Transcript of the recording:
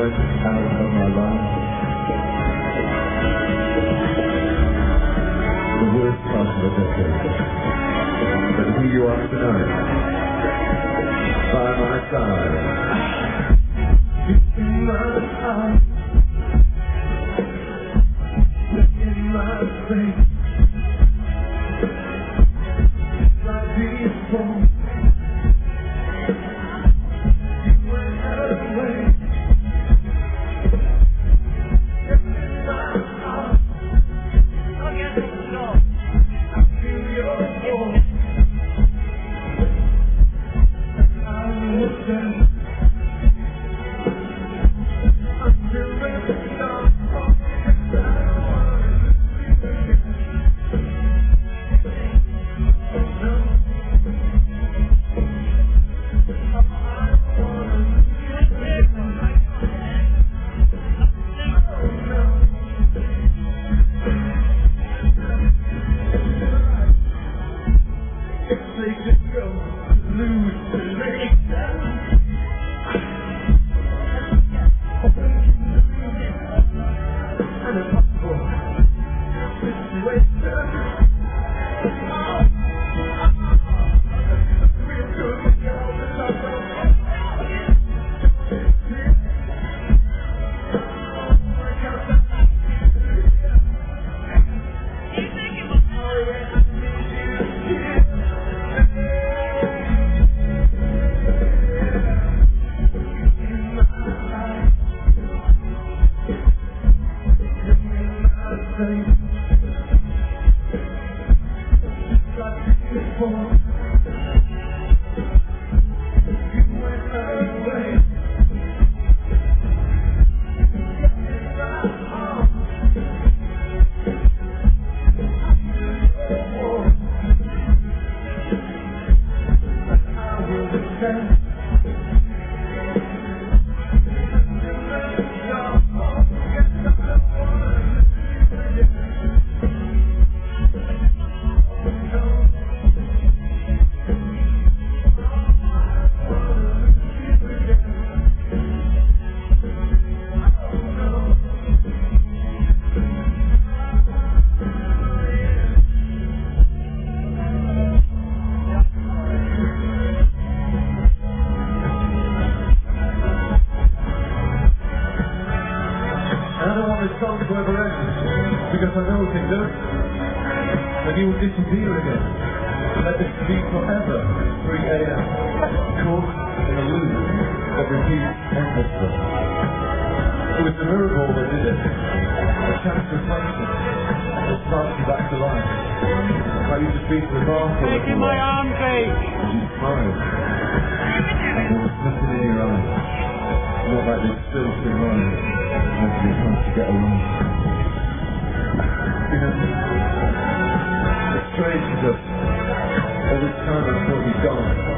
went out of my life. The worst part of. But here you are tonight, by my side. And because I know it can do. And you will disappear again. Let this be forever 3 a.m. Caught in a loop that repeats endlessly. It was the miracle that did it. A chance reflection that sparked you back to life. Like you just been to the bar for Taking my arms ache. And you smiled. And there was nothing in your eyes. Not like this filthy mind you hard to get along the strangeness of this time is going to gone.